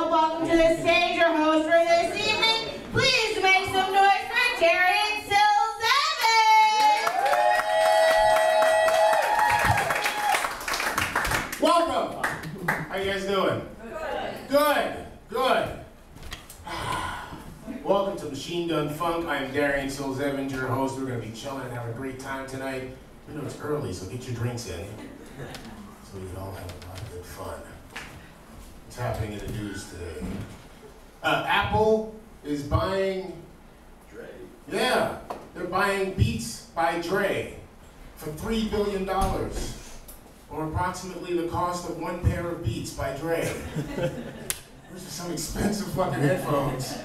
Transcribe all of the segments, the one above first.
now welcome to the stage your host for this evening. Please make some noise for Darian Sills Evans. Welcome. How you guys doing? Good. Good. Welcome to Machine Gun Funk. I am Darien Sills-Evans, your host. We're going to be chilling and having a great time tonight. We know it's early, so get your drinks in. So we can all have a lot of good fun. What's happening in the news today? Uh, Apple is buying. Dre. Yeah, they're buying Beats by Dre for $3 billion, or approximately the cost of one pair of Beats by Dre. Those are some expensive fucking headphones.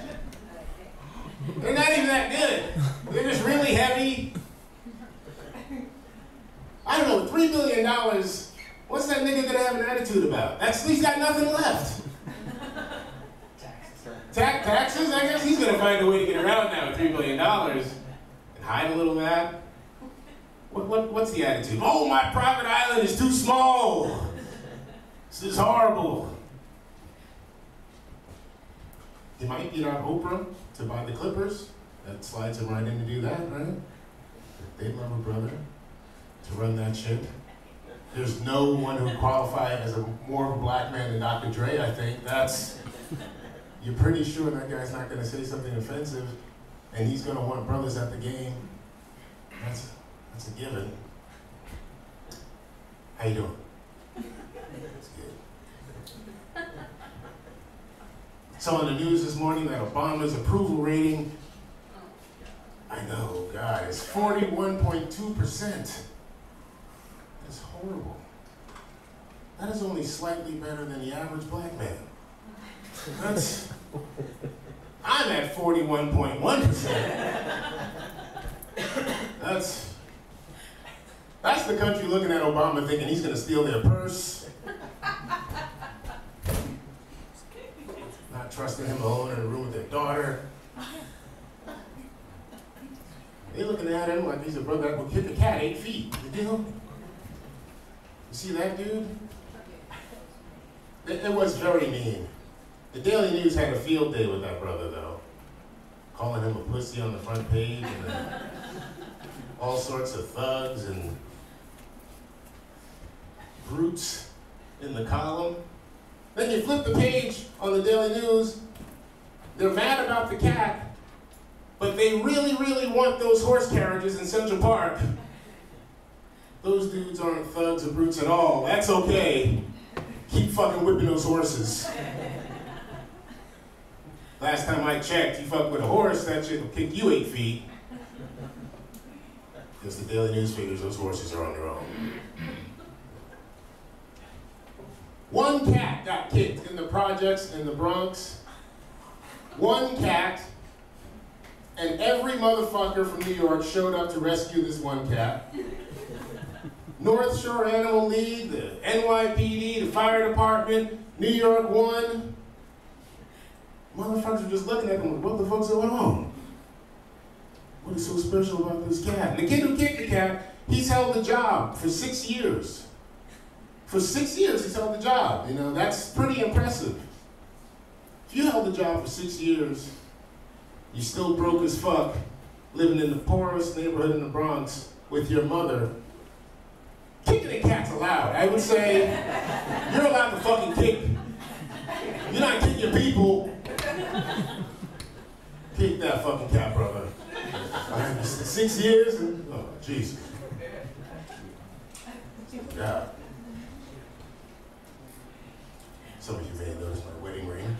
They're not even that good. They're just really heavy. I don't know, $3 billion, what's that nigga gonna have an attitude about? That's, he's got nothing left. Taxes. Ta- taxes? I guess he's gonna find a way to get around now with $3 billion and hide a little of that. What, what, what's the attitude? Oh, my private island is too small. This is horrible. He might beat out Oprah to buy the Clippers. That slides him right in to do that, right? They love a brother to run that ship. There's no one who qualified as a more of a black man than Dr. Dre, I think. That's you're pretty sure that guy's not gonna say something offensive and he's gonna want brothers at the game. That's that's a given. How you doing? That's good. Saw in the news this morning that Obama's approval rating, I know, guys, 41.2%. Horrible. That is only slightly better than the average black man. That's, I'm at 41.1%. That's, that's the country looking at Obama thinking he's gonna steal their purse. Not trusting him alone in a room with their daughter. They looking at him like he's a brother that will kick a cat eight feet. You deal? See that dude? It, it was very mean. The Daily News had a field day with that brother, though, calling him a pussy on the front page, and then all sorts of thugs and brutes in the column. Then you flip the page on the Daily News, they're mad about the cat, but they really, really want those horse carriages in Central Park. Those dudes aren't thugs or brutes at all. That's okay. Keep fucking whipping those horses. Last time I checked, you fuck with a horse, that shit will kick you eight feet. Because the Daily News figures those horses are on their own. One cat got kicked in the projects in the Bronx. One cat, and every motherfucker from New York showed up to rescue this one cat. North Shore Animal League, the NYPD, the fire department, New York One. Motherfuckers were just looking at them like, what the fuck's going on? What is so special about this cat? And the kid who kicked the cat, he's held the job for six years. For six years, he's held the job. You know, that's pretty impressive. If you held the job for six years, you still broke as fuck, living in the poorest neighborhood in the Bronx with your mother. Kicking a cat's allowed. I would say you're allowed to fucking kick. You're not kicking people. Kick that fucking cat, brother. Six years? Oh, Jesus. Yeah. Some of you may have noticed my wedding ring.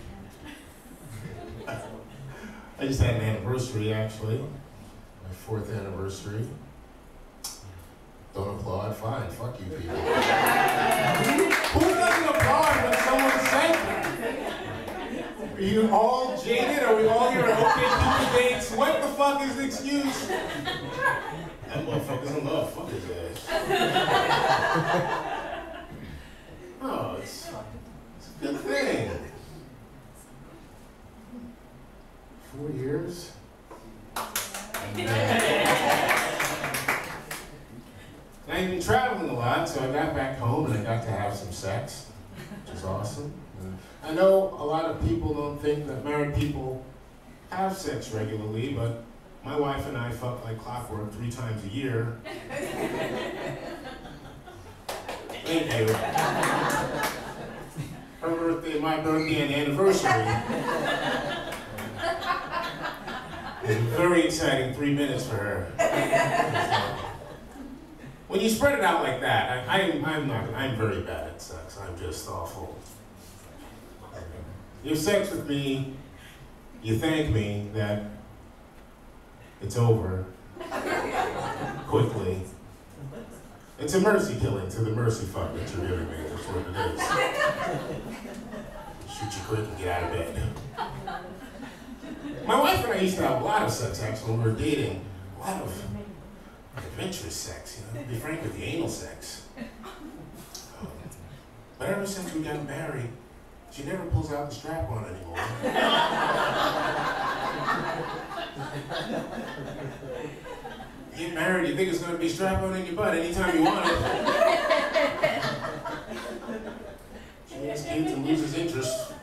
I just had an anniversary, actually. My fourth anniversary. Applaud? Fine. Fuck you people. Who doesn't applaud when someone's saying Are you all jaded? Are we all here at OK dates? What the fuck is the excuse? That motherfucker's in love. Fuck his ass. Oh, it's, it's a good thing. Four years? And I've been lot, so I got back home and I got to have some sex, which is awesome. I know a lot of people don't think that married people have sex regularly, but my wife and I fuck like clockwork three times a year. Thank you. Her birthday, my birthday, and anniversary. Very exciting three minutes for her. When you spread it out like that, I, I'm, I'm not, I'm very bad at sex. I'm just awful. You have sex with me, you thank me that it's over quickly. It's a mercy killing to the mercy fuck that you're giving me. That's what it is. Shoot you quick and get out of bed. My wife and I used to have a lot of sex actually when we were dating. A lot of adventurous sex, you know, be frank with you, anal sex. Um, but ever since we got married, she never pulls out the strap on anymore. get married, you think it's gonna be strap on in your butt anytime you want it. She just came to lose his interest.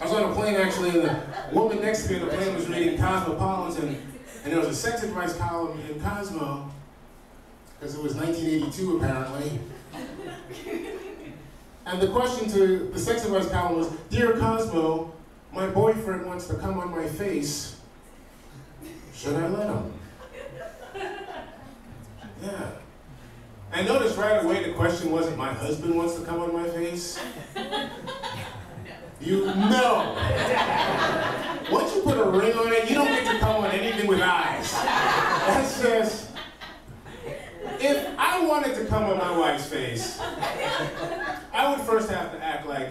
I was on a plane actually, and the woman next to me on the plane was reading Cosmopolitan, and there was a sex advice column in Cosmo, because it was 1982 apparently. And the question to the sex advice column was, Dear Cosmo, my boyfriend wants to come on my face. Should I let him? Yeah. I noticed right away the question wasn't my husband wants to come on my face. You know. Once you put a ring on it, you don't get to come on anything with eyes. That's just. If I wanted to come on my wife's face, I would first have to act like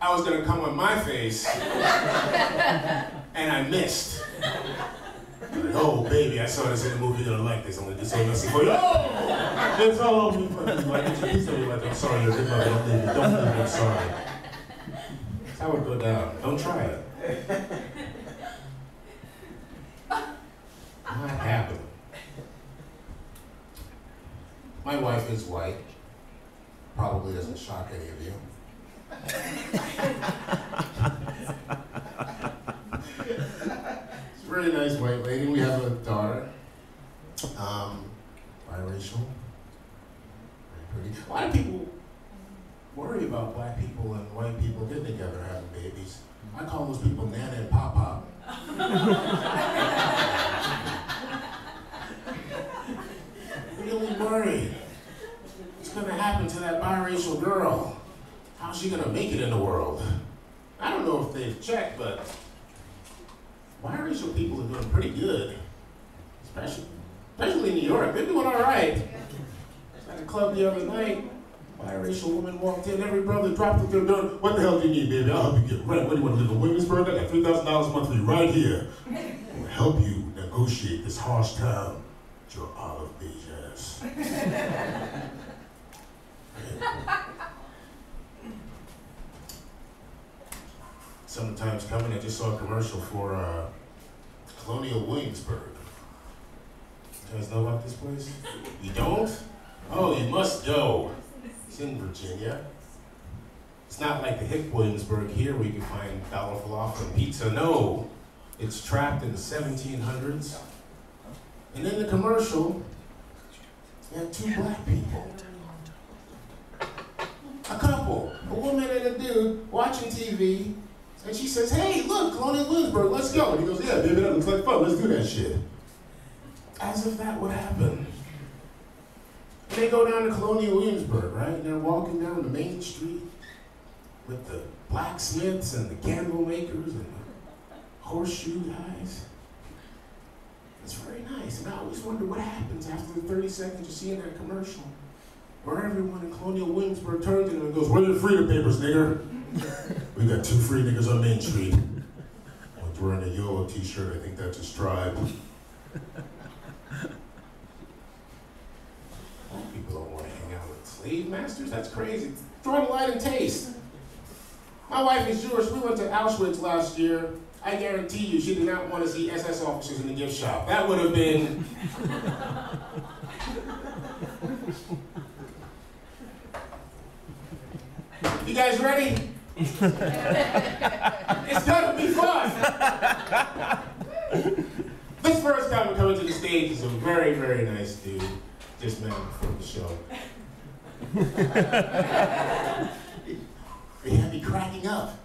I was gonna come on my face, and I missed. Oh, baby, I saw this in the movie. You're gonna like this. I'm gonna do something messy for you. Oh, it's all over me. Please be like, I'm sorry, you're good. Don't me. Leave me. I'm sorry. That's how it go down. Don't try it. What happened? My wife is white. Probably doesn't shock any of you. She's a really nice white lady. We have a daughter. Um, biracial. Very pretty. A lot of people about black people and white people getting together having babies. I call those people Nana and Pop. really worried. What's gonna happen to that biracial girl? How's she gonna make it in the world? I don't know if they've checked, but biracial people are doing pretty good. Especially, especially in New York. They're doing all right. At a club the other night. Biracial woman walked in, every brother dropped what they're doing. What the hell do you need, baby? I'll help you get rent. What do you want to live in Williamsburg? I got $3,000 monthly right here. Gonna help you negotiate this harsh town. with Your olive beige ass. Sometimes coming, I just saw a commercial for uh, Colonial Williamsburg. You guys know about this place? You don't? Oh, you must go. In Virginia. It's not like the hip Williamsburg here where you can find dollar falafel and pizza. No, it's trapped in the 1700s. And in the commercial, you have two black people. A couple, a woman and a dude, watching TV, and she says, Hey, look, Colonial Williamsburg, let's go. And he goes, Yeah, baby, that looks like fun. Let's do that shit. As if that would happen. They go down to Colonial Williamsburg, right? And they're walking down the main street with the blacksmiths and the candle makers and the horseshoe guys. It's very nice. And I always wonder what happens after the 30 seconds you see in that commercial. Where everyone in Colonial Williamsburg turns to them and goes, Where are the freedom papers, nigger? we got two free niggas on Main Street. Oh, One's wearing a yellow t-shirt, I think that's his tribe. People don't want to hang slave masters? That's crazy. Draw the line and taste. My wife is Jewish. We went to Auschwitz last year. I guarantee you she did not want to see SS officers in the gift shop. That would have been. You guys ready? it's gonna be fun. this first time coming to the stage is a very, very nice dude. Just met him before the show. Are you me cracking up?